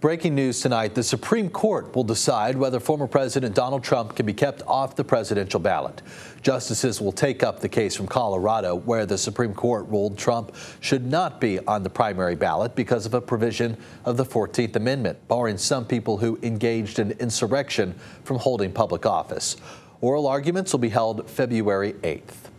Breaking news tonight the Supreme Court will decide whether former President Donald Trump can be kept off the presidential ballot. Justices will take up the case from Colorado, where the Supreme Court ruled Trump should not be on the primary ballot because of a provision of the 14th Amendment, barring some people who engaged in insurrection from holding public office. Oral arguments will be held February 8th.